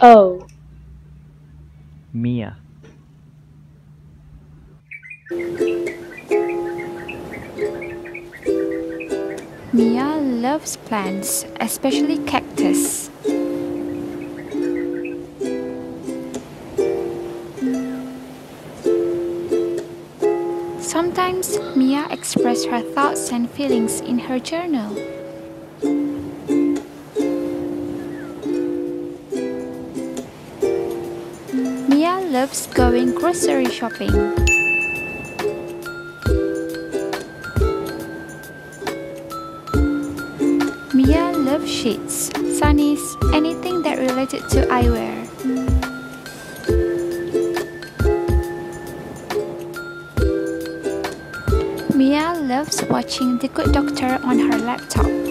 O Mia Mia loves plants, especially cactus. Sometimes Mia expresses her thoughts and feelings in her journal. Mia loves going grocery shopping. Mia loves sheets, sunnies, anything that related to eyewear. Mia loves watching The Good Doctor on her laptop.